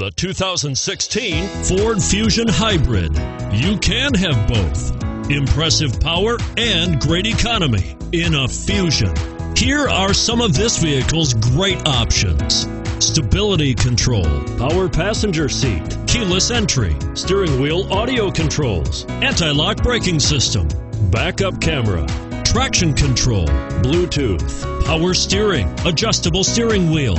The 2016 Ford Fusion Hybrid. You can have both impressive power and great economy in a Fusion. Here are some of this vehicle's great options stability control, power passenger seat, keyless entry, steering wheel audio controls, anti lock braking system, backup camera, traction control, Bluetooth, power steering, adjustable steering wheel.